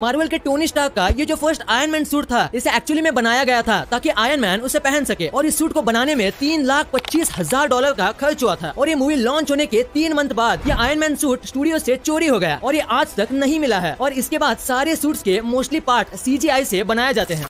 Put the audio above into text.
Marvel के Tony star का ये जो फ़र्स्ट आयरन मैन सूट था, इसे एक्चुअली में बनाया गया था, ताकि आयरन मैन उसे पहन सके। और इस सूट को बनाने में तीन लाख पच्चीस हज़ार डॉलर का खर्च हुआ था। और ये मूवी लॉन्च होने के तीन मंथ बाद ये आयरन मैन सूट स्टूडियो से चोरी हो गया। और ये आज तक नहीं मिला है। और इसके बाद सारे सूट्स के मोस्टली पार्ट सीजीआई से बनाए जाते हैं।